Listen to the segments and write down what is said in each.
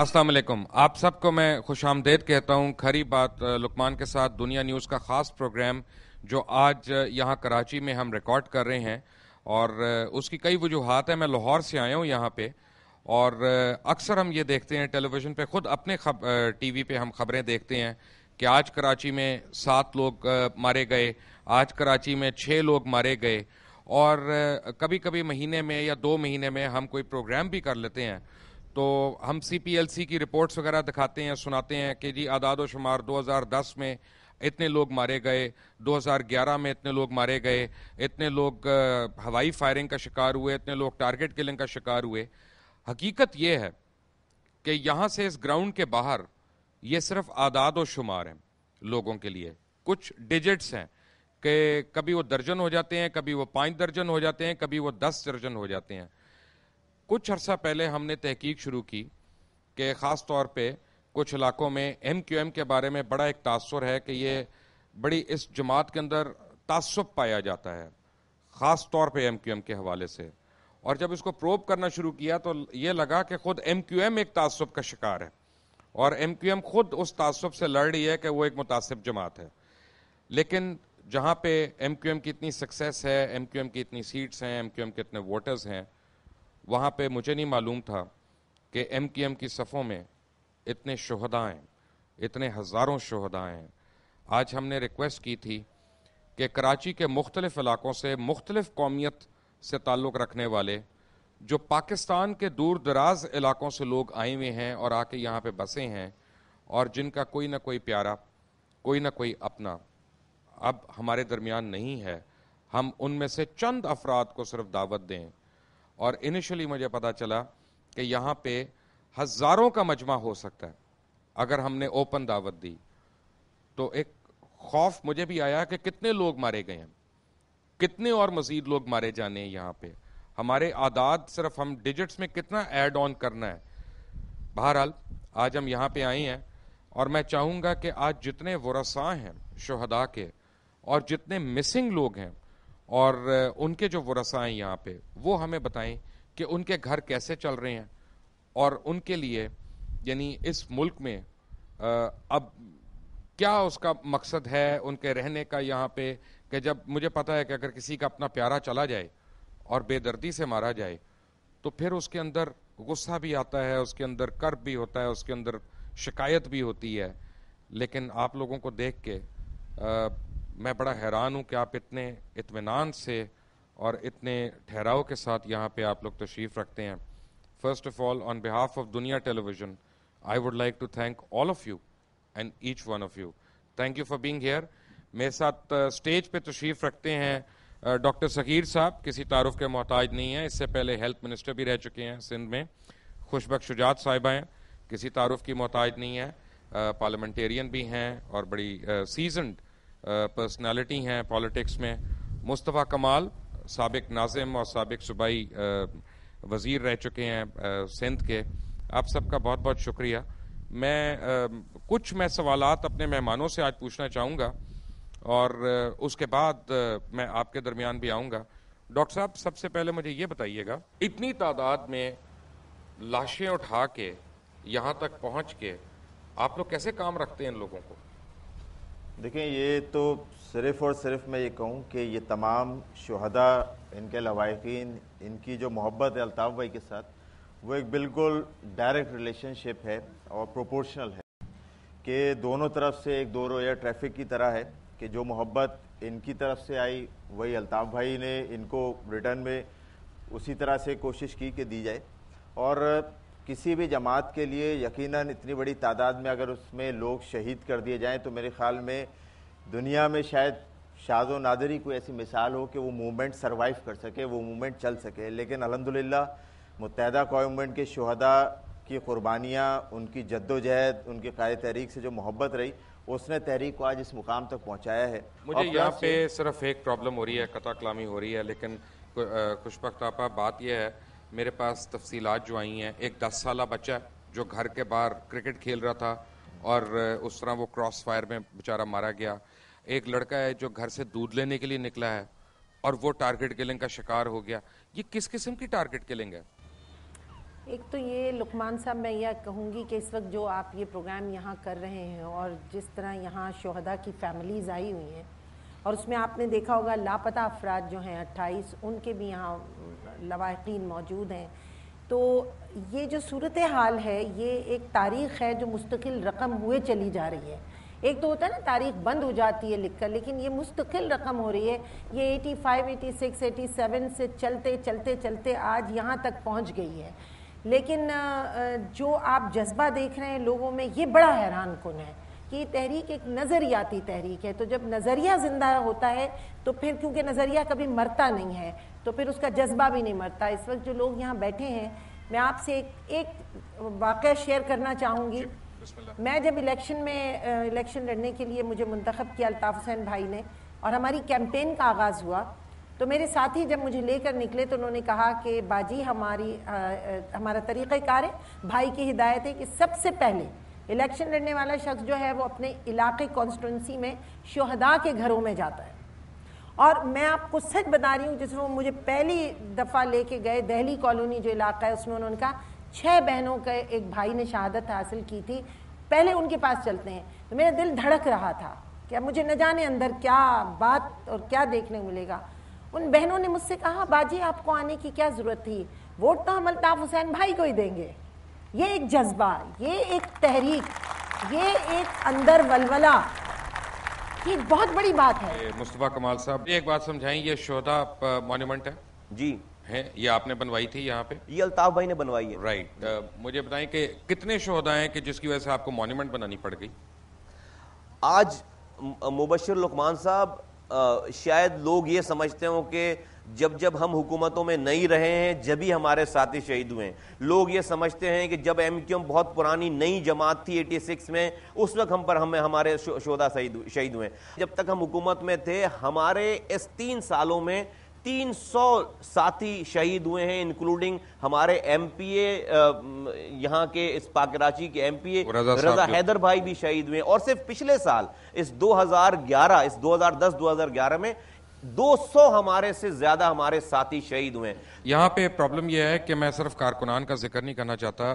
السلام علیکم۔ آپ سب کو میں خوش آمدید کہتا ہوں۔ کھری بات لکمان کے ساتھ دنیا نیوز کا خاص پروگرام جو آج یہاں کراچی میں ہم ریکارڈ کر رہے ہیں اور اس کی کئی وجوہات ہیں۔ میں لاہور سے آیا ہوں یہاں پہ اور اکثر ہم یہ دیکھتے ہیں ٹیلی ویژن پہ۔ خود اپنے ٹی وی پہ ہم خبریں دیکھتے ہیں کہ آج کراچی میں سات لوگ مارے گئے۔ آج کراچی میں چھ لوگ مارے گئے۔ اور کبھی کبھی مہینے میں یا دو مہینے میں ہم کوئی پروگرام بھی کر لیتے ہیں۔ تو ہم سی پی ایل سی کی رپورٹس وغیرہ دکھاتے ہیں، سناتے ہیں کہ جی اعداد و شمار دو ہزار دس میں اتنے لوگ مارے گئے، دو ہزار گیارہ میں اتنے لوگ مارے گئے، اتنے لوگ ہوائی فائرنگ کا شکار ہوئے، اتنے لوگ ٹارگٹ کلنگ کا شکار ہوئے۔ حقیقت یہ ہے کہ یہاں سے اس گراؤنڈ کے باہر یہ صرف اعداد و شمار ہیں لوگوں کے لیے۔ کچھ ڈیجٹس ہیں کہ کبھی وہ درجن ہو جاتے ہیں، کبھی وہ پانچ درجن ہو جاتے ہیں، کبھی وہ دس درجن ہو جاتے ہیں۔ کچھ عرصہ پہلے ہم نے تحقیق شروع کی کہ خاص طور پہ کچھ علاقوں میں ایم کیو ایم کے بارے میں بڑا ایک تاثر ہے کہ یہ بڑی اس جماعت کے اندر تعصب پایا جاتا ہے، خاص طور پہ ایم کیو ایم کے حوالے سے۔ اور جب اس کو پروب کرنا شروع کیا تو یہ لگا کہ خود ایم کیو ایم ایک تعصب کا شکار ہے اور ایم کیو ایم خود اس تعصب سے لڑ رہی ہے کہ وہ ایک متاثب جماعت ہے۔ لیکن جہاں پہ ایم کیو ایم کی اتنی سکسیس ہے، ایم کیو ایم کی اتنی سیٹس ہیں، ایم کیو ایم کے اتنے ووٹرز ہیں وہاں پہ مجھے نہیں معلوم تھا کہ ایم کی ایم کی صفوں میں اتنے شہداء ہیں، اتنے ہزاروں شہداء ہیں۔ آج ہم نے ریکویسٹ کی تھی کہ کراچی کے مختلف علاقوں سے مختلف قومیت سے تعلق رکھنے والے جو پاکستان کے دور دراز علاقوں سے لوگ آئے ہوئے ہیں اور آ کے یہاں پہ بسے ہیں اور جن کا کوئی نہ کوئی پیارا، کوئی نہ کوئی اپنا اب ہمارے درمیان نہیں ہے۔ ہم ان میں سے چند افراد کو صرف دعوت دیں۔ اور انیشلی مجھے پتا چلا کہ یہاں پہ ہزاروں کا مجمع ہو سکتا ہے۔ اگر ہم نے اوپن دعوت دی، تو ایک خوف مجھے بھی آیا کہ کتنے لوگ مارے گئے ہیں۔ کتنے اور مزید لوگ مارے جانے ہیں یہاں پہ۔ ہمارے آداد صرف ہم ڈیجٹس میں کتنا ایڈ آن کرنا ہے۔ بہرحال، آج ہم یہاں پہ آئے ہیں اور میں چاہوں گا کہ آج جتنے ورساں ہیں، شہداء کے، اور جتنے مسنگ لوگ ہیں اور ان کے جو ورثہ ہیں یہاں پہ، وہ ہمیں بتائیں کہ ان کے گھر کیسے چل رہے ہیں اور ان کے لیے یعنی اس ملک میں اب کیا اس کا مقصد ہے ان کے رہنے کا یہاں پہ؟ کہ جب مجھے پتا ہے کہ اگر کسی کا اپنا پیارا چلا جائے اور بے دردی سے مارا جائے، تو پھر اس کے اندر غصہ بھی آتا ہے، اس کے اندر کرب بھی ہوتا ہے، اس کے اندر شکایت بھی ہوتی ہے۔ لیکن آپ لوگوں کو دیکھ کے میں بڑا حیران ہوں کہ آپ اتنے اطمینان سے اور اتنے ٹھہراؤ کے ساتھ یہاں پہ آپ لوگ تشریف رکھتے ہیں۔ First of all on behalf of Dunya television I would like to thank all of you and each one of you thank you for being here میرے ساتھ uh, اسٹیج پہ تشریف رکھتے ہیں uh, ڈاکٹر سکیر صاحب، کسی تعارف کے محتاج نہیں ہیں۔ اس سے پہلے ہیلتھ منسٹر بھی رہ چکے ہیں سندھ میں۔ خوش بخش شجاعت صاحبہ ہیں، کسی تعارف کی محتاج نہیں ہے پارلیمنٹیرین uh, بھی ہیں اور بڑی سیزنڈ پرسنالٹی ہیں پالیٹکس میں۔ مصطفیٰ کمال، سابق ناظم اور سابق صوبائی وزیر رہ چکے ہیں سندھ کے۔ آپ سب کا بہت بہت شکریہ۔ میں کچھ میں سوالات اپنے مہمانوں سے آج پوچھنا چاہوں گا اور اس کے بعد میں آپ کے درمیان بھی آؤں گا۔ ڈاکٹر صاحب، سب سے پہلے مجھے یہ بتائیے گا، اتنی تعداد میں لاشیں اٹھا کے یہاں تک پہنچ کے آپ لوگ کیسے کام رکھتے ہیں ان لوگوں کو؟ دیکھیں، یہ تو صرف اور صرف میں یہ کہوں کہ یہ تمام شہداء، ان کے لوائقین، ان کی جو محبت ہے الطاف بھائی کے ساتھ، وہ ایک بالکل ڈائریکٹ ریلیشن شپ ہے اور پروپورشنل ہے کہ دونوں طرف سے ایک دو رویہ ٹریفک کی طرح ہے کہ جو محبت ان کی طرف سے آئی، وہی الطاف بھائی نے ان کو ریٹرن میں اسی طرح سے کوشش کی کہ دی جائے۔ اور کسی بھی جماعت کے لیے یقیناً اتنی بڑی تعداد میں اگر اس میں لوگ شہید کر دیے جائیں تو میرے خیال میں دنیا میں شاید شاد و نادری کوئی ایسی مثال ہو کہ وہ موومنٹ سروائیو کر سکے وہ موومنٹ چل سکے۔ لیکن الحمدللہ متحدہ قومنٹ کے شہداء کی قربانیاں ان کی جد و جہد ان کی قائد تحریک سے جو محبت رہی اس نے تحریک کو آج اس مقام تک پہنچایا ہے۔ مجھے یہاں پہ صرف ایک پرابلم ہو رہی ہے قطع کلامی ہو رہی ہے لیکن خوشبخت آپا بات یہ ہے میرے پاس تفصیلات جو آئی ہیں، ایک دس سالہ بچہ جو گھر کے باہر کرکٹ کھیل رہا تھا اور اس طرح وہ کراس فائر میں بیچارہ مارا گیا۔ ایک لڑکا ہے جو گھر سے دودھ لینے کے لیے نکلا ہے اور وہ ٹارگٹ کلنگ کا شکار ہو گیا۔ یہ کس قسم کی ٹارگٹ کلنگ ہے؟ ایک تو یہ لکمان صاحب، میں یہ کہوں گی کہ اس وقت جو آپ یہ پروگرام یہاں کر رہے ہیں اور جس طرح یہاں شہداء کی فیملیز آئی ہوئی ہیں اور اس میں آپ نے دیکھا ہوگا، لاپتہ افراد جو ہیں، اٹھائیس، ان کے بھی یہاں لواحقین موجود ہیں۔ تو یہ جو صورت حال ہے، یہ ایک تاریخ ہے جو مستقل رقم ہوئے چلی جا رہی ہے۔ ایک تو ہوتا ہے نا، تاریخ بند ہو جاتی ہے لکھ کر، لیکن یہ مستقل رقم ہو رہی ہے۔ یہ eighty five eighty six eighty seven سے چلتے چلتے چلتے آج یہاں تک پہنچ گئی ہے۔ لیکن جو آپ جذبہ دیکھ رہے ہیں لوگوں میں، یہ بڑا حیران کن ہے کہ یہ تحریک ایک نظریاتی تحریک ہے۔ تو جب نظریہ زندہ ہوتا ہے، تو پھر کیونکہ نظریہ کبھی مرتا نہیں ہے تو پھر اس کا جذبہ بھی نہیں مرتا۔ اس وقت جو لوگ یہاں بیٹھے ہیں میں آپ سے ایک ایک واقعہ شیئر کرنا چاہوں گی۔ میں جب الیکشن میں الیکشن لڑنے کے لیے مجھے منتخب کیا الطاف حسین بھائی نے اور ہماری کیمپین کا آغاز ہوا تو میرے ساتھی جب مجھے لے کر نکلے تو انہوں نے کہا کہ باجی ہماری ہمارا طریقہ کار ہے بھائی کی ہدایت ہے کہ سب سے پہلے الیکشن لڑنے والا شخص جو ہے وہ اپنے علاقے کانسٹیٹوئنسی میں شہداء کے گھروں میں جاتا ہے۔ اور میں آپ کو سچ بتا رہی ہوں، جس میں مجھے پہلی دفعہ لے کے گئے دہلی کالونی جو علاقہ ہے، اس میں انہوں نے کہا، چھ بہنوں کا ایک بھائی نے شہادت حاصل کی تھی، پہلے ان کے پاس چلتے ہیں۔ تو میرا دل دھڑک رہا تھا کہ اب مجھے نہ جانے اندر کیا بات اور کیا دیکھنے ملے گا۔ ان بہنوں نے مجھ سے کہا، باجی، آپ کو آنے کی کیا ضرورت تھی؟ ووٹ تو ہم الطاف حسین بھائی کو ہی دیں گے۔ یہ ایک جذبہ، یہ ایک تحریک، یہ ایک اندر ولولہ۔ یہ بہت بڑی بات ہے۔ مصطفیٰ کمال صاحب ایک بات سمجھائیں یہ شہدہ مونیمنٹ ہے؟ جی۔ ہے یہ آپ نے بنوائی تھی یہاں پہ؟ یہ الطاف بھائی نے بنوائی ہے۔ رائٹ مجھے بتائیں کہ کتنے شہدہ ہیں کہ جس کی وجہ سے آپ کو مونیمنٹ بنانی پڑ گئی؟ آج مبشر لقمان صاحب شاید لوگ یہ سمجھتے ہوں کہ جب جب ہم حکومتوں میں نہیں رہے ہیں جبھی ہمارے ساتھی شہید ہوئے ہیں۔ لوگ یہ سمجھتے ہیں کہ جب ایم کیو ایم بہت پرانی نئی جماعت تھی ایٹی سکس میں اس وقت ہم پر ہمیں ہمارے شہدہ شہید ہوئے جب تک ہم حکومت میں تھے ہمارے اس تین سالوں میں تین سو ساتھی شہید ہوئے ہیں انکلوڈنگ ہمارے ایم پی اے یہاں کے اس پاک کراچی کے ایم پی اے رضا حیدر بھائی بھی شہید ہوئے ہیں۔ اور صرف پچھلے سال اس دو ہزار گیارہ اس دو ہزار دس دو ہزار گیارہ میں دو سو ہمارے سے زیادہ ہمارے ساتھی شہید ہوئے ہیں۔ یہاں پہ پرابلم یہ ہے کہ میں صرف کارکنان کا ذکر نہیں کرنا چاہتا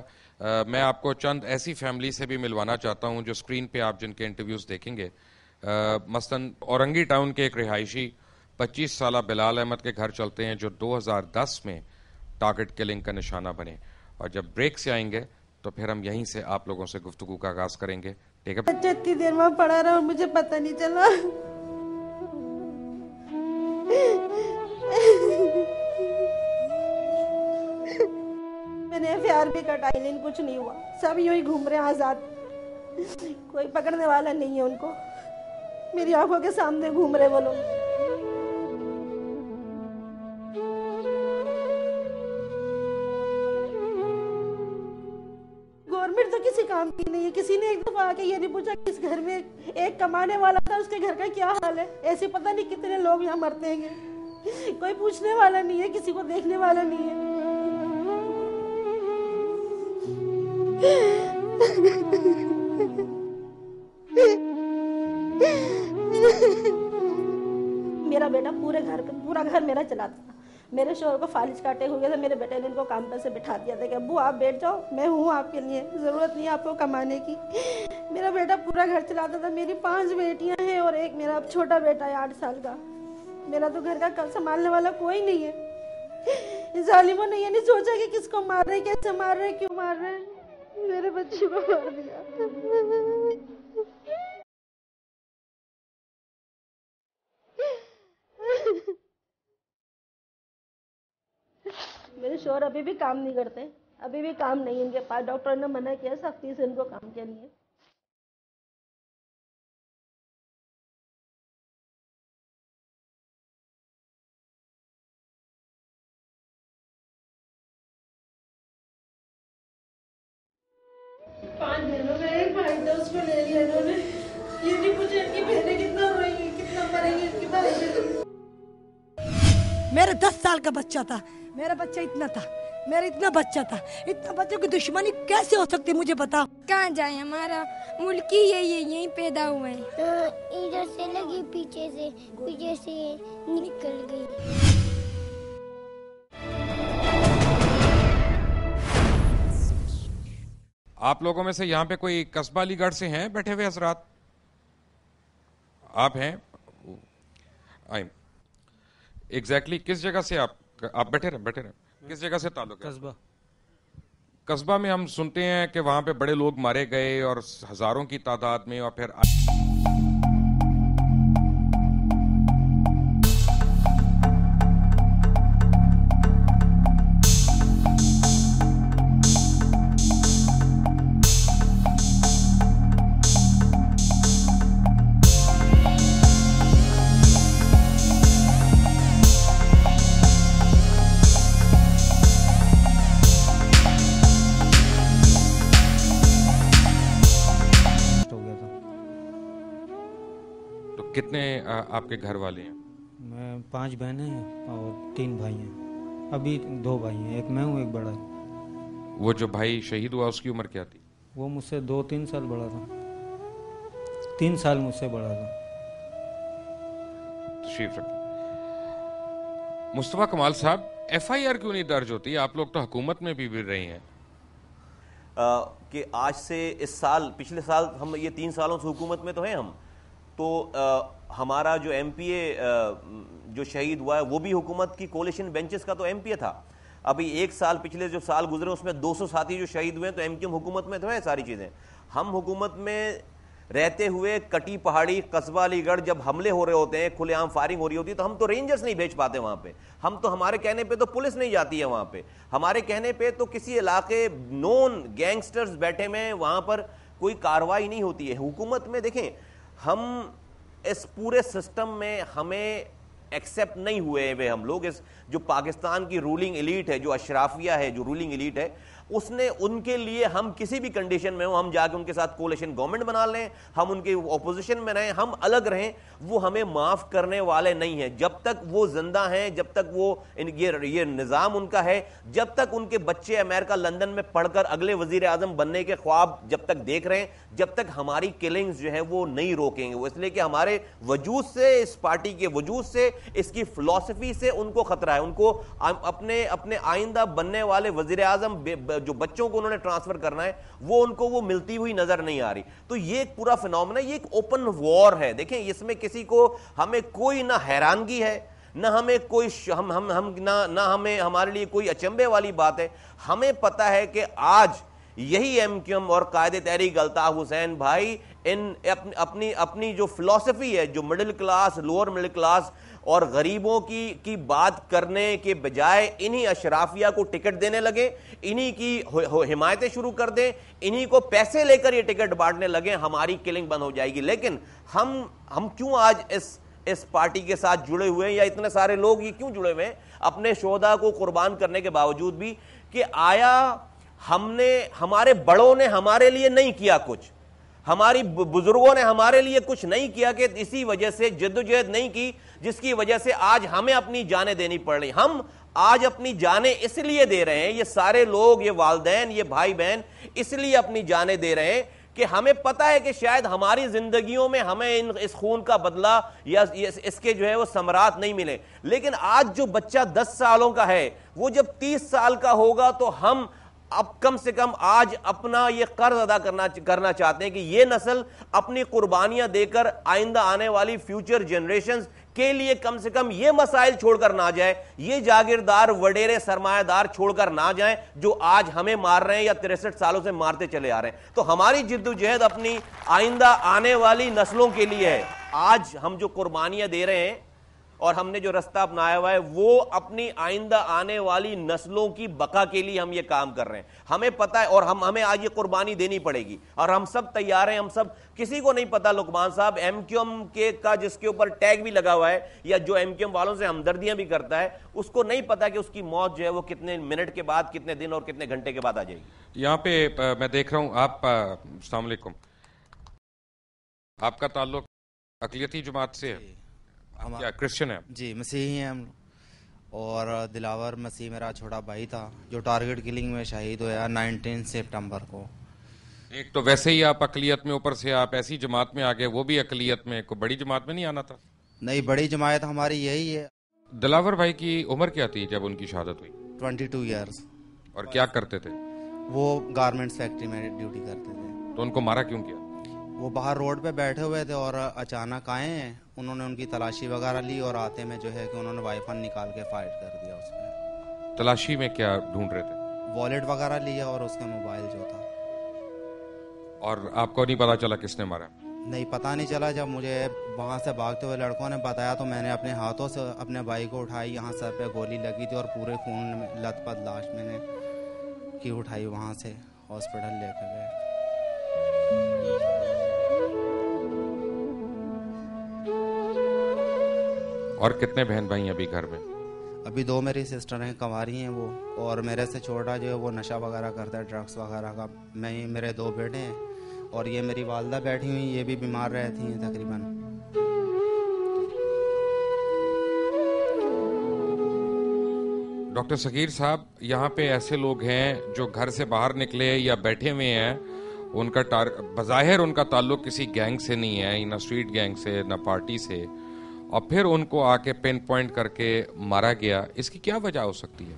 میں آپ کو چند ایسی فیملی سے بھی ملوانا چاہتا ہوں جو سکرین پہ آپ جن کے انٹرویوز دیکھیں گے۔ مثلاً اورنگی ٹاؤن کے ایک رہائشی پچیس سالہ بلال احمد کے گھر چلتے ہیں جو دو ہزار دس میں ٹارگٹ کلنگ کا نشانہ بنے۔ اور جب بریک سے آئیں گے تو پھر ہم یہیں سے آپ لوگوں سے گفتگو کا آغاز کریں گے۔ ٹھیک ہے اتنی دیر میں پڑھا رہا اور مجھے پتہ نہیں چلا۔ میں نے ایف آر بھی کٹائی لیکن کچھ نہیں ہوا۔ سب یوں ہی گھوم رہے ہیں آزاد۔ کوئی پکڑنے والا نہیں ہے ان کو۔ میری آنکھوں کے سامنے گھوم رہے وہ لوگ۔ کی نہیں ہے کسی نے ایک دفعہ آ کے یہ نہیں پوچھا کہ اس گھر میں ایک کمانے والا تھا، اس کے گھر کا کیا حال ہے؟ ایسے پتہ نہیں کتنے لوگ یہاں مرتے ہیں۔ کوئی پوچھنے والا نہیں ہے، کسی کو دیکھنے والا نہیں ہے۔ میرا بیٹا پورے گھر پورا گھر میرا چلاتا۔ تھا میرے شوہر کو فالج کاٹے ہوئے تھے، میرے بیٹے نے ان کو کام پر سے بٹھا دیا تھا کہ ابو، آپ بیٹھ جاؤ، میں ہوں آپ کے لیے، ضرورت نہیں آپ کو کمانے کی۔ میرا بیٹا پورا گھر چلاتا تھا، میری پانچ بیٹیاں ہیں اور ایک میرا چھوٹا بیٹا ہے، آٹھ سال کا۔ میرا تو گھر کا سنبھالنے والا کوئی نہیں ہے۔ ظالموں نے یہ نہیں سوچا کہ کس کو مار رہے، کیسے مار رہے، کیوں مار رہے۔ میرے بچے کو مار دیا میرے شوہر ابھی بھی کام نہیں کرتے، ابھی بھی کام نہیں، ان کے پاس ڈاکٹر نے منع کیا، سختی سے ان کو کام کے لیے۔ کا بچہ تھا۔ میرا بچہ اتنا تھا۔ میرا اتنا بچہ تھا۔ اتنا بچوں کی دشمنی کیسے ہو سکتی مجھے بتا کہاں جائیں؟ ہمارا ملک ہی یہ یہیں پیدا ہوئے ادھر سے لگی پیچھے سے پیچھے سے نکل گئی۔ آپ لوگوں میں سے یہاں پہ کوئی قصبہ علی گڑھ سے ہیں بیٹھے ہوئے حضرات؟ آپ ہیں؟ ایگزیکٹلی کس جگہ سے آپ آپ بیٹھے رہے بیٹھے رہے۔ کس جگہ سے تعلق ہے؟ قصبہ۔ قصبہ میں ہم سنتے ہیں کہ وہاں پہ بڑے لوگ مارے گئے اور ہزاروں کی تعداد میں اور پھر آپ کے گھر والے ہیں؟ میں پانچ بہنیں ہیں اور تین بھائی ہیں۔ ابھی دو بھائی ہیں ایک میں ہوں ایک بڑا۔ وہ جو بھائی شہید ہوا اس کی عمر کیا تھی؟ وہ مجھ سے دو تین سال بڑا تھا۔ تین سال مجھ سے بڑا تھا۔ تشریف رکھیں۔ مصطفیٰ کمال صاحب ایف آئی آر کیوں نہیں درج ہوتی؟ آپ لوگ تو حکومت میں بھی بھی رہے ہیں۔ کہ آج سے اس سال پچھلے سال ہم یہ تین سالوں سے حکومت میں تو ہیں ہم۔ تو ہمارا جو ایم پی اے جو شہید ہوا ہے، وہ بھی حکومت کی کولیشن بینچز کا تو ایم پی اے تھا۔ ابھی ایک سال پچھلے جو سال گزرے، اس میں دو سو ساتھی جو شہید ہوئے ہیں، تو ایم کیو حکومت میں تو ہے ساری چیزیں۔ ہم حکومت میں رہتے ہوئے کٹی پہاڑی، قصبہ علی گڑھ جب حملے ہو رہے ہوتے ہیں، کھلے عام فائرنگ ہو رہی ہوتی ہے، تو ہم تو رینجرز نہیں بھیج پاتے وہاں پہ۔ ہم تو ہمارے کہنے پہ تو پولیس نہیں جاتی ہے وہاں پہ۔ ہمارے کہنے پہ تو کسی علاقے نون گینگسٹرز بیٹھے میں وہاں پر کوئی کاروائی نہیں ہوتی ہے۔ حکومت میں دیکھیں، ہم اس پورے سسٹم میں ہمیں ایکسیپٹ نہیں ہوئے ہوئے ہم لوگ، اس جو پاکستان کی رولنگ ایلیٹ ہے، جو اشرافیہ ہے، جو رولنگ ایلیٹ ہے اس نے ان کے لیے ہم کسی بھی کنڈیشن میں ہوں، ہم جا کے ان کے ساتھ کولیشن گورنمنٹ بنا لیں، ہم ان کے اپوزیشن میں رہیں، ہم الگ رہیں، وہ ہمیں معاف کرنے والے نہیں ہیں۔ جب تک وہ زندہ ہیں، جب تک وہ ان یہ یہ نظام ان کا ہے، جب تک ان کے بچے امریکہ لندن میں پڑھ کر اگلے وزیر اعظم بننے کے خواب جب تک دیکھ رہے ہیں، جب تک ہماری کلنگز جو ہیں وہ نہیں روکیں گے۔ وہ اس لیے کہ ہمارے وجود سے، اس پارٹی کے وجود سے، اس کی فلسفی سے ان کو خطرہ ہے۔ ان کو اپنے اپنے آئندہ بننے والے وزیر اعظم جو بچوں کو انہوں نے ٹرانسفر کرنا ہے، وہ ان کو وہ ملتی ہوئی نظر نہیں آ رہی۔ تو یہ ایک پورا فنومنا، یہ ایک اوپن وار ہے۔ دیکھیں، اس میں کسی کو ہمیں کوئی نہ حیرانگی ہے، نہ ہمیں کوئی ہم ہم ہم نہ نہ ہمیں، ہمارے لیے کوئی اچنبے والی بات ہے۔ ہمیں پتا ہے کہ آج یہی ایم کیو ایم اور قائد تحریک الطاف حسین بھائی ان اپنی اپنی جو فلسفی ہے، جو middle class lower middle class اور غریبوں کی کی بات کرنے کے بجائے انہی اشرافیہ کو ٹکٹ دینے لگے، انہی کی حمایتیں شروع کر دیں، انہی کو پیسے لے کر یہ ٹکٹ بانٹنے لگے، ہماری کلنگ بند ہو جائے گی۔ لیکن ہم ہم کیوں آج اس اس پارٹی کے ساتھ جڑے ہوئے ہیں یا اتنے سارے لوگ یہ کیوں جڑے ہوئے ہیں؟ اپنے شہدا کو قربان کرنے کے باوجود بھی کہ آیا ہم نے، ہمارے بڑوں نے ہمارے لیے نہیں کیا کچھ۔ ہماری بزرگوں نے ہمارے لیے کچھ نہیں کیا کہ اسی وجہ سے جدوجہد نہیں کی۔ جس کی وجہ سے آج ہمیں اپنی جانیں دینی پڑ رہی ہم آج اپنی جانیں اس لیے دے رہے ہیں، یہ سارے لوگ، یہ والدین، یہ بھائی بہن اس لیے اپنی جانیں دے رہے ہیں کہ ہمیں پتا ہے کہ شاید ہماری زندگیوں میں ہمیں اس خون کا بدلہ یا اس کے جو ہے وہ سمرات نہیں ملے۔ لیکن آج جو بچہ دس سالوں کا ہے، وہ جب تیس سال کا ہوگا تو ہم اب کم سے کم آج اپنا یہ قرض ادا کرنا کرنا چاہتے ہیں کہ یہ نسل اپنی قربانیاں دے کر آئندہ آنے والی فیوچر جنریشنز کے لیے کم سے کم یہ مسائل چھوڑ کر نہ جائیں، یہ جاگیردار وڈیرے سرمایہ دار چھوڑ کر نہ جائیں جو آج ہمیں مار رہے ہیں یا تریسٹھ سالوں سے مارتے چلے آ رہے ہیں۔ تو ہماری جد و جہد اپنی آئندہ آنے والی نسلوں کے لیے ہے۔ آج ہم جو قربانیاں دے رہے ہیں اور ہم نے جو رستہ اپنایا ہوا ہے وہ اپنی آئندہ آنے والی نسلوں کی بقا کے لیے ہم یہ کام کر رہے ہیں۔ ہمیں پتا ہے اور ہم ہمیں آج یہ قربانی دینی پڑے گی۔ اور ہم سب تیار ہیں ہم سب کسی کو نہیں پتا لکمان صاحب ایم کیو ایم کے کا جس کے اوپر ٹیگ بھی لگا ہوا ہے یا جو ایم کیو ایم والوں سے ہمدردیاں بھی کرتا ہے اس کو نہیں پتا کہ اس کی موت جو ہے وہ کتنے منٹ کے بعد کتنے دن اور کتنے گھنٹے کے بعد آ جائے گی۔ یہاں پہ میں دیکھ رہا ہوں آپ السلام علیکم۔ آپ کا تعلق اقلیتی جماعت سے ہے۔ کرسچن ہے جی مسیحی ہیں ہم۔ اور دلاور مسیح میرا چھوٹا بھائی تھا جو ٹارگٹ کلنگ میں شہید ہوا نائنٹین سپٹمبر کو۔ ایک تو ویسے ہی آپ اقلیت میں اوپر سے آپ ایسی جماعت میں آگے وہ بھی اقلیت میں کوئی بڑی جماعت میں نہیں آنا تھا؟ نہیں بڑی جماعت ہماری یہی ہے۔ دلاور بھائی کی عمر کیا تھی جب ان کی شہادت ہوئی؟ ٹوینٹی ٹو ایئرس اور کیا کرتے تھے؟ وہ گارمنٹس فیکٹری میں ڈیوٹی کرتے تھے۔ تو ان کو مارا کیوں کیا؟ وہ باہر روڈ پہ بیٹھے ہوئے تھے اور اچانک آئے ہیں۔ انہوں نے ان کی تلاشی وغیرہ لی اور آتے میں جو ہے کہ انہوں نے وائی فن نکال کے فائٹ کر دیا اس میں۔ تلاشی میں کیا ڈھونڈ رہے تھے؟ والیٹ وغیرہ لیا اور اس کا موبائل جو تھا۔ اور آپ کو نہیں پتا چلا کس نے مارا؟ نہیں پتہ نہیں چلا جب مجھے وہاں سے بھاگتے ہوئے لڑکوں نے بتایا تو میں نے اپنے ہاتھوں سے اپنے بھائی کو اٹھائی یہاں سر پہ گولی لگی تھی اور پورے خون میں لت پت لاش میں نے کی اٹھائی وہاں سے ہاسپٹل لے کے گئے۔ اور کتنے بہن بھائی ہیں ابھی گھر میں؟ ابھی دو میری سسٹر ہیں کنواری ہیں وہ اور میرے سے چھوٹا جو ہے وہ نشہ وغیرہ کرتا ہے ڈرگس وغیرہ کا۔ میں ہی میرے دو بیٹے ہیں اور یہ میری والدہ بیٹھی ہوئی یہ بھی بیمار رہتی ہیں تقریباً۔ ڈاکٹر سکیر صاحب یہاں پہ ایسے لوگ ہیں جو گھر سے باہر نکلے یا بیٹھے ہوئے ہیں ان کا. بظاہر ان کا تعلق کسی گینگ سے نہیں ہے نہ اسٹریٹ گینگ سے نہ پارٹی سے۔ اور پھر ان کو آ کے پن پوائنٹ کر کے مارا گیا۔ اس کی کیا وجہ ہو سکتی ہے؟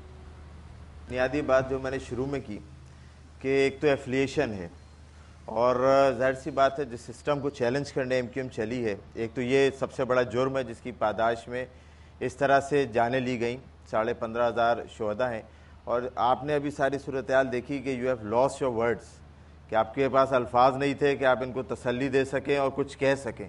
بنیادی بات جو میں نے شروع میں کی کہ ایک تو ایفلیشن ہے اور ظاہر سی بات ہے جس سسٹم کو چیلنج کرنے ایم کیو ایم چلی ہے، ایک تو یہ سب سے بڑا جرم ہے جس کی پاداش میں اس طرح سے جانیں لی گئیں۔ ساڑھے پندرہ ہزار شہدا ہیں۔ اور آپ نے ابھی ساری صورتحال دیکھی کہ you have lost your words کہ آپ کے پاس الفاظ نہیں تھے کہ آپ ان کو تسلی دے سکیں اور کچھ کہہ سکیں۔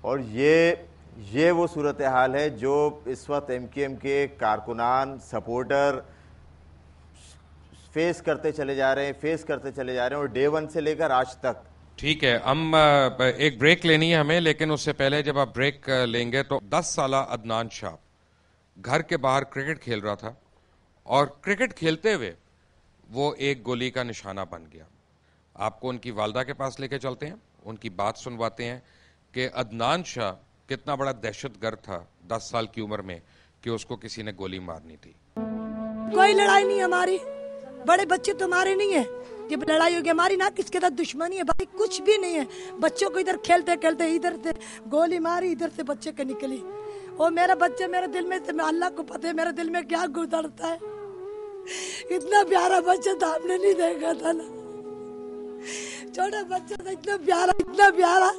اور یہ یہ وہ صورتحال ہے جو اس وقت ایم کیو ایم کے کارکنان، سپورٹر فیس کرتے چلے جا رہے ہیں فیس کرتے چلے جا رہے ہیں اور ڈے ون سے لے کر آج تک۔ ٹھیک ہے، ہم ایک بریک لینی ہے ہمیں، لیکن اس سے پہلے جب آپ بریک لیں گے تو دس سالہ عدنان شاہ گھر کے باہر کرکٹ کھیل رہا تھا اور کرکٹ کھیلتے ہوئے وہ ایک گولی کا نشانہ بن گیا۔ آپ کو ان کی والدہ کے پاس لے کے چلتے ہیں، ان کی بات سنواتے ہیں کہ عدنان شاہ کتنا بڑا دہشت گرد تھا دس سال کی عمر میں کہ اس کو کسی نے گولی مارنی تھی۔ کوئی لڑائی نہیں ہماری۔ بڑے بچے تمہارے نہیں ہیں۔ جب لڑائی ہوگی ہماری نہ کس کے ساتھ دشمنی ہے؟ بھائی، کچھ بھی نہیں ہے۔ بچوں کو ادھر کھیلتے کھیلتے ادھر سے گولی ماری، ادھر سے بچے کے نکلی۔ وہ میرا بچے میرے دل میں اللہ کو پتہ ہے میرے دل میں کیا گزرتا ہے۔ اتنا پیارا بچہ تھا ہم نے نہیں دیکھا تھا نا۔ چھوٹا بچہ تھا اتنا پیارا اتنا پیارا،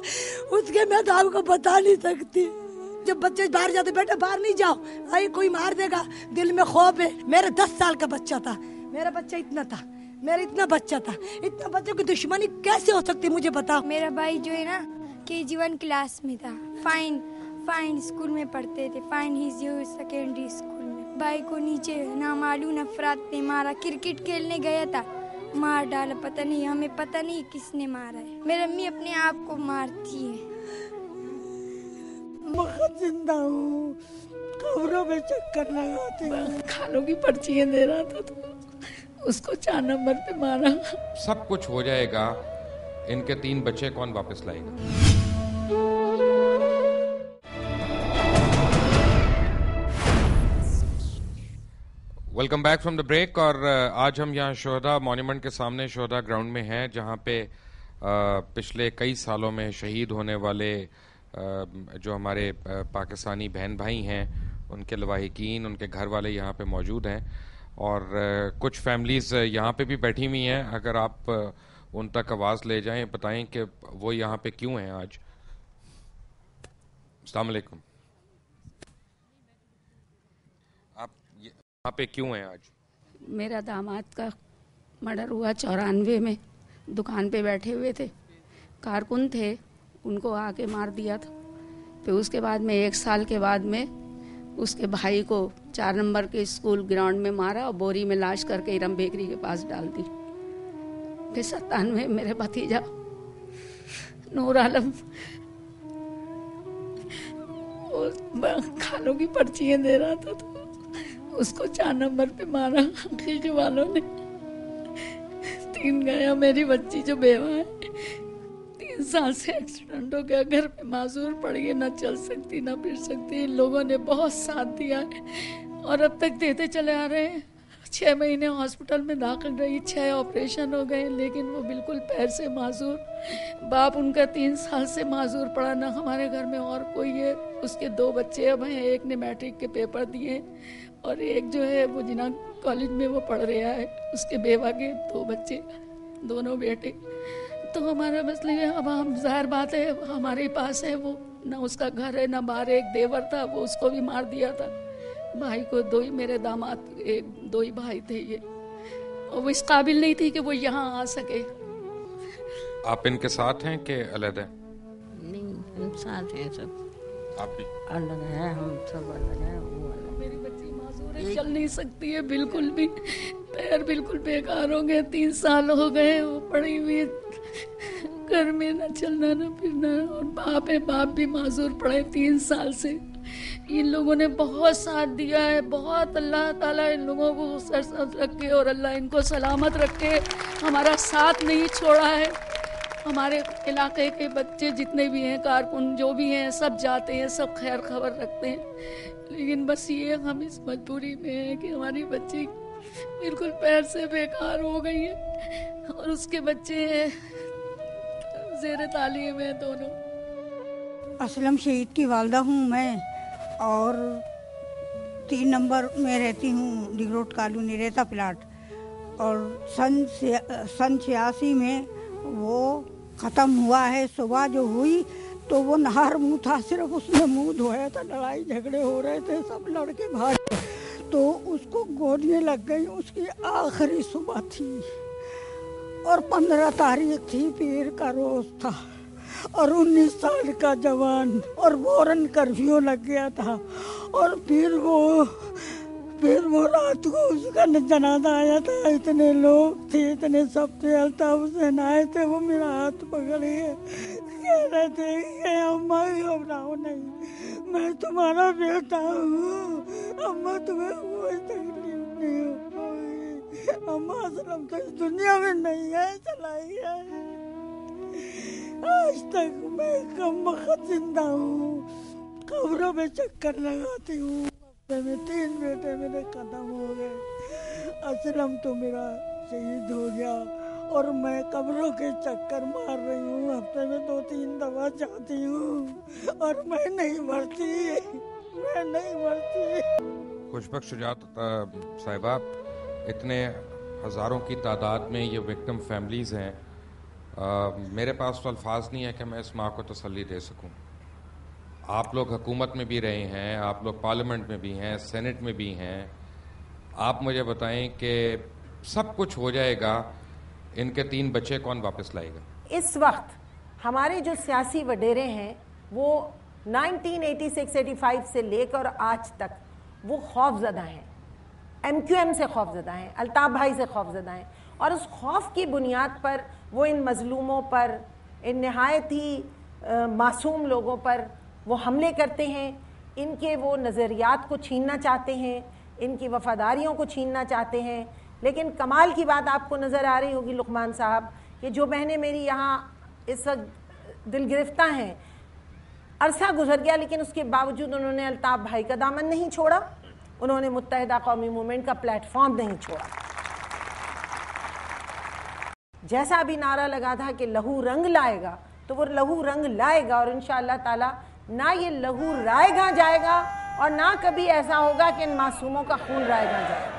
اس کے میں تو آپ کو بتا نہیں سکتی۔ جب بچے باہر جاتے بیٹے باہر نہیں جاؤ۔ آئی کوئی مار دے گا۔ دل میں خوف ہے۔ میرے دس سال کا بچہ تھا۔ میرا بچہ اتنا تھا۔ میرا اتنا بچہ تھا۔ اتنا بچے کی دشمنی کیسے ہو سکتی؟ مجھے بتاؤ۔ میرا بھائی جو ہے نا کے جی ون کلاس میں تھا۔ فائن فائن اسکول میں پڑھتے تھے۔ فائن ہی سیکنڈری اسکول میں۔ بھائی کو نیچے نامعلوم افراد نے مارا۔ کرکٹ کھیلنے گیا تھا۔ مار ڈالا پتہ نہیں ہمیں پتہ نہیں کس نے مارا ہے۔ میری امی اپنے آپ کو مارتی ہے بہت زندہ ہوں۔ خبروں میں چکر لگاتے کھانوں کی پرچیاں دے رہا تھا تو۔ اس کو چار نمبر پہ مارا۔ سب کچھ ہو جائے گا۔ ان کے تین بچے کون واپس لائے گا؟ Welcome back from the break اور آج ہم یہاں شہدا مونیمنٹ کے سامنے شہدا گراؤنڈ میں ہیں، جہاں پہ پچھلے کئی سالوں میں شہید ہونے والے جو ہمارے پاکستانی بہن بھائی ہیں، ان کے لواحقین، ان کے گھر والے یہاں پہ موجود ہیں۔ اور کچھ فیملیز یہاں پہ بھی بیٹھی ہوئی ہیں۔ اگر آپ ان تک آواز لے جائیں، بتائیں کہ وہ یہاں پہ کیوں ہیں آج؟ السلام علیکم آپ یہاں پہ کیوں ہیں آج؟ میرا داماد کا مرڈر ہوا چورانوے میں، دکان پہ بیٹھے ہوئے تھے۔ کارکن تھے، ان کو آ کے مار دیا تھا۔ پھر اس کے بعد میں، ایک سال کے بعد میں، اس کے بھائی کو چار نمبر کے اسکول گراؤنڈ میں مارا اور بوری میں لاش کر کے ارم بیکری کے پاس ڈال دی۔ پھر ستانوے میرے بھتیجا، نور عالم کھانوں کی پرچیاں دے رہا تھا تو اس کو چار نمبر پہ مارا، حقیقی والوں نے۔ تین گیا میری بچی جو بیوہ ہے۔ تین سال سے ایکسیڈنٹ ہو گیا، گھر پہ معذور پڑ گئی، نہ چل سکتی، نہ پھر سکتی۔ ان لوگوں نے بہت ساتھ دیا ہے اور اب تک دیتے چلے آ رہے ہیں۔ چھ مہینے ہاسپٹل میں داخل رہی، چھ آپریشن ہو گئے، لیکن وہ بالکل پیر سے معذور۔ باپ ان کا تین سال سے معذور پڑا، نہ ہمارے گھر میں اور کوئی ہے۔ اس کے دو بچے اب ہیں، ایک نے میٹرک کے پیپر دیے۔ اور ایک جو ہے وہ جنا کالج میں وہ پڑھ رہا ہے اس کے بیوہ کے دو بچے دونوں بیٹے۔ تو ہمارا مسئلہ یہ اب ہم ظاہر بات ہے ہمارے پاس ہے وہ نہ اس کا گھر ہے نہ باہر ایک دیور تھا وہ اس کو بھی مار دیا تھا۔ بھائی کو دو ہی میرے داماد ایک دو ہی بھائی تھے یہ۔ اور وہ اس قابل نہیں تھی کہ وہ یہاں آ سکے۔ آپ ان کے ساتھ ہیں کہ علیحدہ؟ نہیں ہم ساتھ ہیں سب۔ آپ بھی۔ الگ ہے ہم سب الگ ہیں وہ الگ میری بچی معذور ہے چل نہیں سکتی ہے بالکل بھی۔ پیر بالکل بیکار ہو گئے تین سال ہو گئے وہ پڑی ہوئی گھر میں نہ چلنا، نہ پھرنا۔ اور باپ ہے باپ بھی معذور پڑے تین سال سے۔ ان لوگوں نے بہت ساتھ دیا ہے، بہت اللہ تعالیٰ ان لوگوں کو سر سر رکھے اور اللہ ان کو سلامت رکھے۔ ہمارا ساتھ نہیں چھوڑا ہے۔ ہمارے علاقے کے بچے جتنے بھی ہیں، کارکن جو بھی ہیں، سب جاتے ہیں، سب خیر خبر رکھتے ہیں۔ لیکن بس یہ ہم اس مجبوری میں ہیں کہ ہماری بچی بالکل پیر سے بیکار ہو گئی ہے اور اس کے بچے ہیں۔ زیر تعلیم ہیں دونوں۔ اسلم شہید کی والدہ ہوں میں اور تین نمبر میں رہتی ہوں ڈگ روڈ کالونی ریتا پلاٹ۔ اور سن سن چھیاسی میں وہ ختم ہوا ہے۔ صبح جو ہوئی تو وہ نہار منہ تھا صرف اس نے منہ دھویا تھا، لڑائی جھگڑے ہو رہے تھے، سب لڑکے بھاگ تو اس کو گولیاں لگ گئی اس کی آخری صبح تھی۔ اور پندرہ تاریخ تھی، پیر کا روز تھا۔ اور انیس سال کا جوان، اور وارن کرفیو لگ گیا تھا۔ اور پھر وہ پھر وہ رات کو اس کا جنازہ آیا تھا۔ اتنے لوگ تھے، اتنے سب تھے، الطاف حسین آئے تھے، وہ میرا ہاتھ پکڑے کہہ رہے تھے کہ اماں گھبراؤ نہیں میں تمہارا بیٹا ہوں۔ اماں تمہیں کوئی تکلیف نہیں ہوگی اماں اسلم تو اس دنیا میں نہیں ہے چلائی ہے آج تک میں کم وقت زندہ ہوں قبروں میں چکر لگاتی ہوں میں تین بیٹے میرے ختم ہو گئے اسلم تو میرا شہید ہو گیا اور میں قبروں کے چکر مار رہی ہوں۔ ہفتے میں دو تین دفعہ جاتی ہوں اور میں نہیں مرتی۔ میں نہیں مرتی۔ خوش بخش شجاعت صاحبہ، اتنے ہزاروں کی تعداد میں یہ وکٹم فیملیز ہیں۔ میرے پاس تو الفاظ نہیں ہے کہ میں اس ماں کو تسلی دے سکوں۔ آپ لوگ حکومت میں بھی رہے ہیں، آپ لوگ پارلیمنٹ میں بھی ہیں، سینٹ میں بھی ہیں۔ آپ مجھے بتائیں کہ سب کچھ ہو جائے گا۔ ان کے تین بچے کون واپس لائے گا؟ اس وقت ہمارے جو سیاسی وڈیرے ہیں، وہ nineteen eighty six eighty five سے لے کر آج تک وہ خوف زدہ ہیں۔ ایم کیو ایم سے خوف زدہ ہیں، الطاف بھائی سے خوف زدہ ہیں۔ اور اس خوف کی بنیاد پر وہ ان مظلوموں پر، ان نہایت ہی معصوم لوگوں پر وہ حملے کرتے ہیں۔ ان کے وہ نظریات کو چھیننا چاہتے ہیں، ان کی وفاداریوں کو چھیننا چاہتے ہیں۔ لیکن کمال کی بات آپ کو نظر آ رہی ہوگی لقمان صاحب کہ جو بہنیں میری یہاں اس وقت دل گرفتہ ہیں، عرصہ گزر گیا لیکن اس کے باوجود انہوں نے الطاف بھائی کا دامن نہیں چھوڑا، انہوں نے متحدہ قومی مومنٹ کا پلیٹ فارم نہیں چھوڑا۔ جیسا بھی نعرہ لگا تھا کہ لہو رنگ لائے گا، تو وہ لہو رنگ لائے گا اور انشاءاللہ تعالی نہ یہ لہو رائے گا جائے گا اور نہ کبھی ایسا ہوگا کہ ان معصوموں کا خون رائے گا جائے۔ گا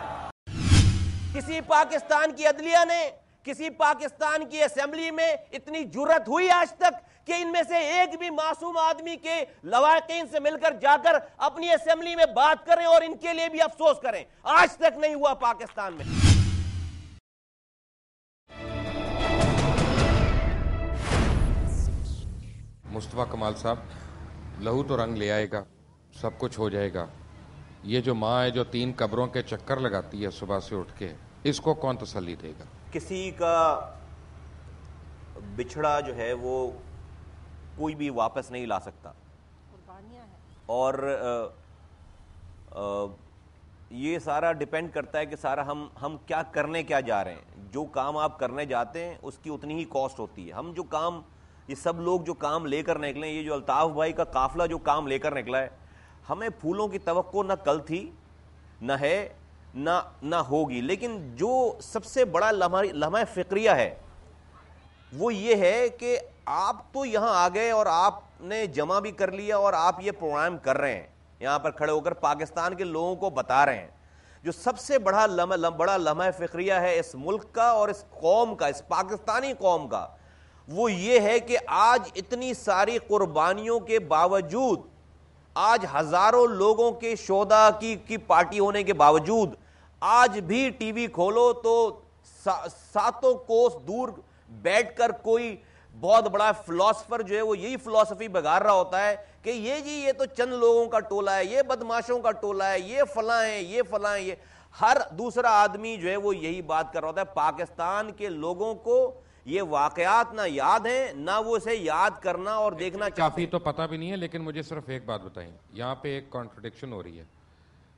کسی پاکستان کی عدلیہ نے، کسی پاکستان کی اسمبلی میں اتنی جرت ہوئی آج تک کہ ان میں سے ایک بھی معصوم آدمی کے لواقین سے مل کر جا کر اپنی اسمبلی میں بات کریں اور ان کے لیے بھی افسوس کریں۔ آج تک نہیں ہوا پاکستان میں۔ مصطفیٰ کمال صاحب، لہو تو رنگ لے آئے گا، سب کچھ ہو جائے گا۔ یہ جو ماں ہے، جو تین قبروں کے چکر لگاتی ہے صبح سے اٹھ کے اس کو کون تسلی دے گا؟ کسی کا بچھڑا جو ہے وہ کوئی بھی واپس نہیں لا سکتا۔ اور یہ سارا ڈپینڈ کرتا ہے کہ سارا ہم ہم کیا کرنے کیا جا رہے ہیں۔ جو کام آپ کرنے جاتے ہیں اس کی اتنی ہی کاسٹ ہوتی ہے۔ ہم جو کام یہ سب لوگ جو کام لے کر نکلے یہ جو الطاف بھائی کا قافلہ جو کام لے کر نکلا ہے ہمیں پھولوں کی توقع نہ کل تھی نہ ہے نہ نہ ہوگی۔ لیکن جو سب سے بڑا لمحہ لمحہ فکریہ ہے، وہ یہ ہے کہ آپ تو یہاں آ گئے اور آپ نے جمع بھی کر لیا اور آپ یہ پروگرام کر رہے ہیں۔ یہاں پر کھڑے ہو کر پاکستان کے لوگوں کو بتا رہے ہیں۔ جو سب سے بڑا لمحہ بڑا لمحہ فکریہ ہے اس ملک کا اور اس قوم کا، اس پاکستانی قوم کا، وہ یہ ہے کہ آج اتنی ساری قربانیوں کے باوجود، آج ہزاروں لوگوں کے شودا کی کی پارٹی ہونے کے باوجود آج بھی ٹی وی کھولو تو ساتوں کوس دور بیٹھ کر کوئی بہت بڑا فلاسفر جو ہے وہ یہی فلاسفی بگار رہا ہوتا ہے کہ یہ جی یہ تو چند لوگوں کا ٹولہ ہے یہ بدماشوں کا ٹولہ ہے یہ فلاں ہیں یہ فلاں ہیں یہ ہر دوسرا آدمی جو ہے وہ یہی بات کر رہا ہوتا ہے۔ پاکستان کے لوگوں کو یہ واقعات نہ یاد ہیں نہ وہ اسے یاد کرنا اور دیکھنا کافی تو پتہ بھی نہیں ہے لیکن مجھے صرف ایک بات بتائیں۔ یہاں پہ ایک کانٹرڈکشن ہو رہی ہے۔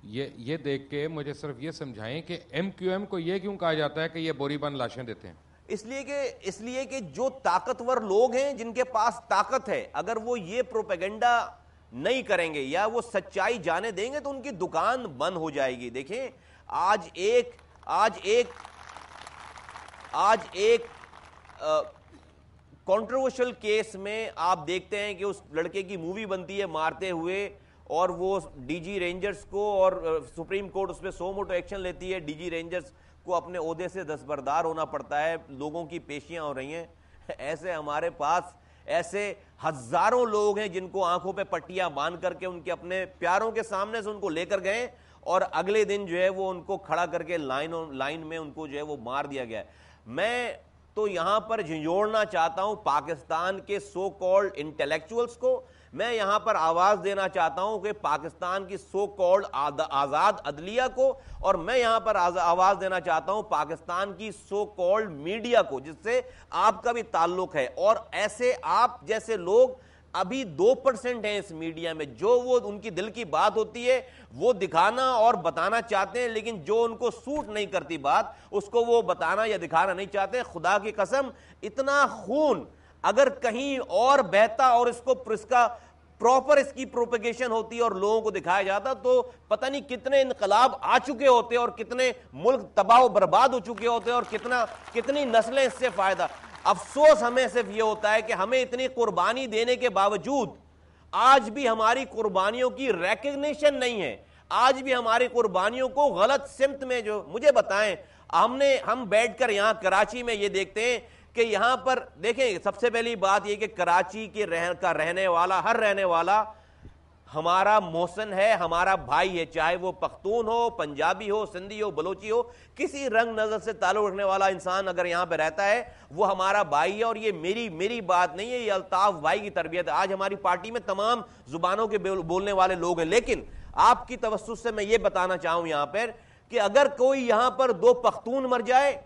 یہ یہ دیکھ کے مجھے صرف یہ سمجھائیں کہ ایم کیو ایم کو یہ کیوں کہا جاتا ہے کہ یہ بوری بند لاشیں دیتے ہیں؟ اس لیے کہ، اس لیے کہ جو طاقتور لوگ ہیں، جن کے پاس طاقت ہے، اگر وہ یہ پروپیگنڈا نہیں کریں گے یا وہ سچائی جانے دیں گے، تو ان کی دکان بند ہو جائے گی۔ دیکھیں، آج ایک آج ایک آج ایک کانٹروورشل کیس میں آپ دیکھتے ہیں کہ اس لڑکے کی مووی بنتی ہے مارتے ہوئے۔ اور وہ ڈی جی رینجرز کو اور سپریم کورٹ اس پہ سو موٹو ایکشن لیتی ہے، ڈی جی رینجرز کو اپنے عہدے سے دستبردار ہونا پڑتا ہے، لوگوں کی پیشیاں ہو رہی ہیں۔ ایسے ہمارے پاس ایسے ہزاروں لوگ ہیں جن کو آنکھوں پہ پٹیاں باندھ کر کے ان کے اپنے پیاروں کے سامنے سے ان کو لے کر گئے اور اگلے دن جو ہے وہ ان کو کھڑا کر کے لائن لائن میں ان کو جو ہے وہ مار دیا گیا۔ میں تو یہاں پر جھنجھوڑنا چاہتا ہوں پاکستان کے سو کالڈ انٹلیکچوئلس کو میں یہاں پر آواز دینا چاہتا ہوں کہ پاکستان کی سو کالڈ آزاد عدلیہ کو اور میں یہاں پر آواز دینا چاہتا ہوں پاکستان کی سو کالڈ میڈیا کو، جس سے آپ کا بھی تعلق ہے اور ایسے آپ جیسے لوگ ابھی دو پرسنٹ ہیں اس میڈیا میں، جو وہ ان کی دل کی بات ہوتی ہے، وہ دکھانا اور بتانا چاہتے ہیں، لیکن جو ان کو سوٹ نہیں کرتی بات، اس کو وہ بتانا یا دکھانا نہیں چاہتے، خدا کی قسم، اتنا خون اگر کہیں اور بہتا اور اس کو اس کا پراپر اس کی پروپیگیشن ہوتی اور لوگوں کو دکھایا جاتا تو پتہ نہیں کتنے انقلاب آ چکے ہوتے اور کتنے ملک تباہ و برباد ہو چکے ہوتے اور کتنا کتنی نسلیں اس سے فائدہ۔ افسوس ہمیں صرف یہ ہوتا ہے کہ ہمیں اتنی قربانی دینے کے باوجود آج بھی ہماری قربانیوں کی ریکگنیشن نہیں ہے۔ آج بھی ہماری قربانیوں کو غلط سمت میں جو مجھے بتائیں، ہم نے، ہم بیٹھ کر یہاں کراچی میں یہ دیکھتے ہیں کہ یہاں پر دیکھیں، سب سے پہلی بات یہ کہ کراچی کے کا رہنے والا، ہر رہنے والا ہمارا محسن ہے، ہمارا بھائی ہے، چاہے وہ پختون ہو، پنجابی ہو، سندھی ہو، بلوچی ہو، کسی رنگ نظر سے تعلق رکھنے والا انسان اگر یہاں پہ رہتا ہے، وہ ہمارا بھائی ہے اور یہ میری میری بات نہیں ہے، یہ الطاف بھائی کی تربیت ہے۔ آج ہماری پارٹی میں تمام زبانوں کے بولنے والے لوگ ہیں، لیکن آپ کی توسط سے میں یہ بتانا چاہوں یہاں پر کہ اگر کوئی یہاں پر دو پختون مر جائے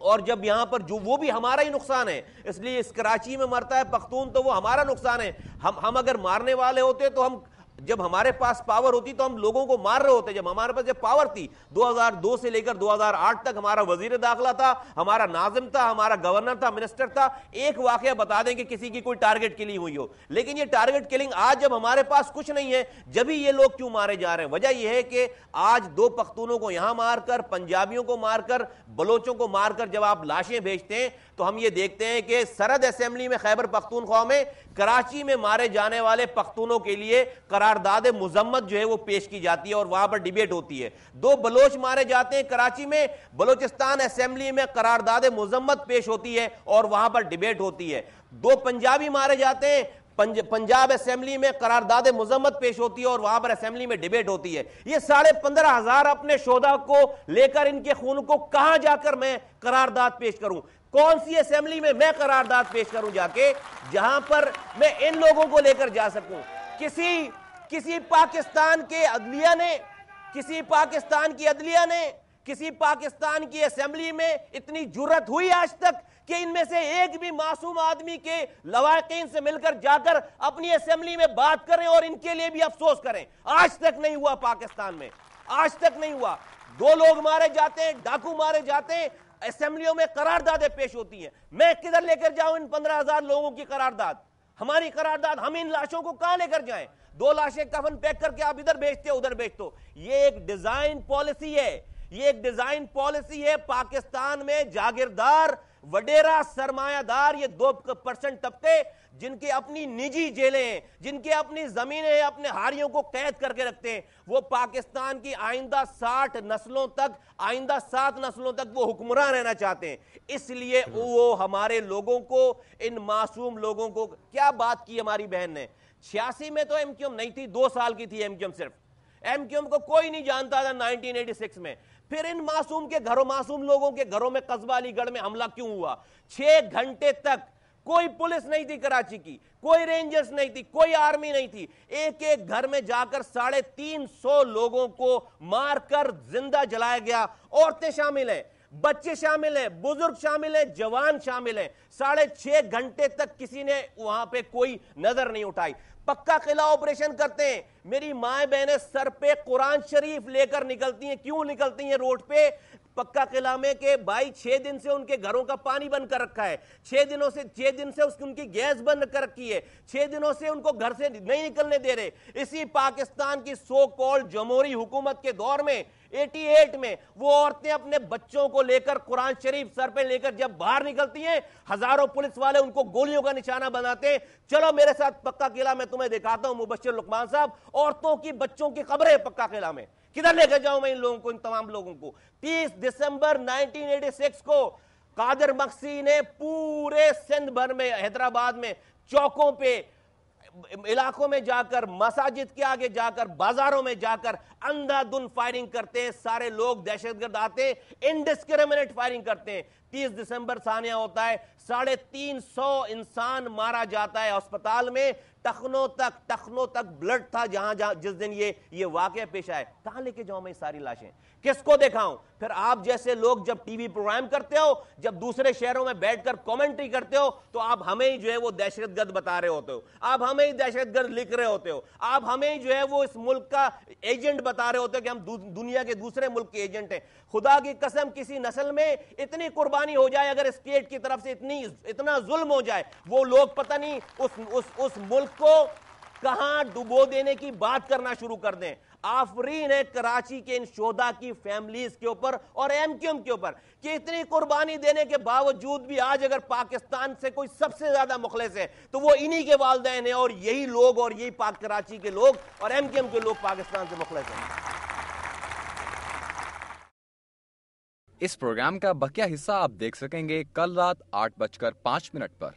اور جب یہاں پر جو وہ بھی ہمارا ہی نقصان ہے، اس لیے اس کراچی میں مرتا ہے، پختون تو وہ ہمارا نقصان ہے۔ ہم ہم اگر مارنے والے ہوتے تو ہم جب ہمارے پاس پاور ہوتی تو ہم لوگوں کو مار رہے ہوتے۔ جب ہمارے پاس جب پاور تھی، دو ہزار دو سے لے کر دو ہزار آٹھ تک ہمارا وزیر داخلہ تھا، ہمارا ناظم تھا، ہمارا گورنر تھا منسٹر تھا، ایک واقعہ بتا دیں کہ کسی کی کوئی ٹارگٹ کلنگ ہوئی ہو۔ لیکن یہ ٹارگٹ کلنگ آج جب ہمارے پاس کچھ نہیں ہے جبھی یہ لوگ کیوں مارے جا رہے ہیں؟ وجہ یہ ہے کہ آج دو پختونوں کو یہاں مار کر، پنجابیوں کو مار کر، بلوچوں کو مار کر جب آپ لاشیں بھیجتے ہیں، تو ہم یہ دیکھتے ہیں کہ سرد اسمبلی میں خیبر پختونخوا میں، کراچی میں مارے جانے والے پختونوں کے لیے کراچی قرارداد مذمت جو ہے وہ پیش کی جاتی ہے اور وہاں پر ڈیبیٹ ہوتی ہے۔ دو بلوچ مارے جاتے ہیں کراچی میں، بلوچستان اسمبلی میں قرارداد مذمت پیش ہوتی ہے اور وہاں پر ڈیبیٹ ہوتی ہے۔ دو پنجابی مارے جاتے ہیں پنجاب اسمبلی میں قرارداد مذمت پیش ہوتی ہے اور وہاں پر اسمبلی میں ڈیبیٹ ہوتی ہے۔ یہ ساڑھے پندرہ ہزار اپنے شہدہ کو لے کر ان کے خون کو کہاں جا کر میں قرارداد پیش کروں؟ کون سی اسمبلی میں میں قرارداد پیش کروں جا کے جہاں پر میں ان لوگوں کو لے کر جا سکوں؟ کسی کسی پاکستان کے عدلیہ نے، کسی پاکستان کی عدلیہ نے، کسی پاکستان کی اسمبلی میں اتنی جرت ہوئی آج تک کہ ان میں سے ایک بھی معصوم آدمی کے لواقین سے مل کر جا کر اپنی اسمبلی میں بات کریں اور ان کے لیے بھی افسوس کریں۔ آج تک نہیں ہوا پاکستان میں۔ آج تک نہیں ہوا۔ دو لوگ مارے جاتے ہیں، ڈاکو مارے جاتے ہیں، اسمبلیوں میں قراردادیں پیش ہوتی ہیں۔ میں کدھر لے کر جاؤں ان پندرہ ہزار لوگوں کی قرارداد؟ ہماری قرارداد ہم ان لاشوں کو کہاں لے کر جائیں؟ دو لاشیں کفن پیک کر کے آپ ادھر بیچتے ہو، ادھر بیچتے ہو۔ یہ ایک ڈیزائن پالیسی ہے۔ یہ ایک ڈیزائن پالیسی ہے۔ پاکستان میں جاگیردار، وڈیرا سرمایہ دار، یہ دو پرسنٹ طبقے جن کے اپنی نجی جیلیں ہیں، جن کے اپنی زمینیں ہیں، اپنے ہاریوں کو قید کر کے رکھتے ہیں، وہ پاکستان کی آئندہ ساٹھ نسلوں تک، آئندہ سات نسلوں تک وہ حکمراں رہنا چاہتے ہیں۔ اس لیے وہ ہمارے لوگوں کو، ان معصوم لوگوں کو، کیا بات کی ہماری بہن نے؟ چھیاسی میں تو ایم کیوم نہیں تھی، دو سال کی تھی ایم کیوم صرف۔ ایم کیوم کو کوئی نہیں جانتا تھا نائنٹین ایٹی سکس میں۔ پھر ان معصوم کے گھروں، معصوم لوگوں کے گھروں میں قصبہ علی گڑھ میں حملہ کیوں ہوا؟ چھ گھنٹے تک کوئی پولیس نہیں تھی کراچی کی، کوئی رینجرز نہیں تھی، کوئی آرمی نہیں تھی۔ ایک ایک گھر میں جا کر ساڑھے تین سو لوگوں کو مار کر زندہ جلایا گیا۔ عورتیں شامل ہیں، بچے شامل ہیں، بزرگ شامل ہیں، جوان شامل ہیں۔ ساڑھے چھ گھنٹے تک کسی نے وہاں پہ کوئی نظر نہیں اٹھائی۔ پکا قلعہ آپریشن کرتے ہیں۔ میری مائیں بہنیں سر پہ قرآن شریف لے کر نکلتی ہیں۔ کیوں نکلتی ہیں؟ روڈ پہ۔ پکا قلعہ میں کہ بھائی چھ دن سے ان کے گھروں کا پانی بند کر رکھا ہے۔ چھ دنوں سے چھ دن سے ان کی گیس بند کر رکھی ہے۔ چھ دنوں سے ان کو گھر سے نہیں نکلنے دے رہے۔ اسی پاکستان کی سو کال جمہوری حکومت کے دور میں ایٹی ایٹ میں، وہ عورتیں اپنے بچوں کو لے کر قرآن شریف سر پہ لے کر جب باہر نکلتی ہیں، ہزاروں پولیس والے ان کو گولیوں کا نشانہ بناتے ہیں۔ چلو میرے ساتھ پکا قلعہ میں تمہیں دکھاتا ہوں، مبشر لکمان صاحب، عورتوں کی بچوں کی خبریں پکا قلعہ میں کدھر لے کے جاؤں میں ان لوگوں کو، ان تمام لوگوں کو؟ تیس دسمبر نائنٹین ایٹی سکس کو قادر مقصی نے پورے سندھ بھر میں، حیدرآباد میں چوکوں پہ، علاقوں میں جا کر، مساجد کے آگے جا کر، بازاروں میں جا کر اندھا دن فائرنگ کرتے ہیں، سارے لوگ دہشت گرد آتے ہیں انڈسکریمنیٹ فائرنگ کرتے ہیں۔ تیس دسمبر ثانیہ ہوتا ہے، ساڑھے تین سو انسان مارا جاتا ہے اسپتال میں۔ ٹخنوں تک ٹخنوں تک بلڈ تھا جہاں جہاں، جس دن یہ یہ واقعہ پیش آئے کہاں لے کے جاؤں میں ساری لاشیں؟ کس کو دکھاؤں؟ پھر آپ جیسے لوگ جب ٹی وی پروگرام کرتے ہو، جب دوسرے شہروں میں بیٹھ کر کومنٹری کرتے ہو، تو آپ ہمیں ہی جو ہے وہ دہشت گرد بتا رہے ہوتے ہو۔ آپ ہمیں ہی دہشت گرد لکھ رہے ہوتے ہو۔ آپ ہمیں ہی جو ہے وہ اس ملک کا ایجنٹ بتا رہے ہوتے ہو کہ ہم دنیا کے دوسرے ملک کے ایجنٹ ہیں۔ خدا کی قسم، کسی نسل میں اتنی قربان قربانی ہو جائے اگر اسٹیٹ کی طرف سے اتنی اتنا ظلم ہو جائے وہ لوگ پتہ نہیں اس, اس, اس ملک کو کہاں ڈبو دینے کی بات کرنا شروع کر دیں۔ آفرین ہے کراچی کے ان شہدہ کی فیملیز کے اوپر اور ایم کیوم کے اوپر کہ اتنی قربانی دینے کے باوجود بھی آج اگر پاکستان سے کوئی سب سے زیادہ مخلص ہے تو وہ انہی کے والدین ہیں اور یہی لوگ اور یہی پاک کراچی کے لوگ اور ایم کیوم کے لوگ پاکستان سے مخلص ہیں۔ اس پروگرام کا بقیہ حصہ آپ دیکھ سکیں گے کل رات آٹھ بج کر پانچ منٹ پر۔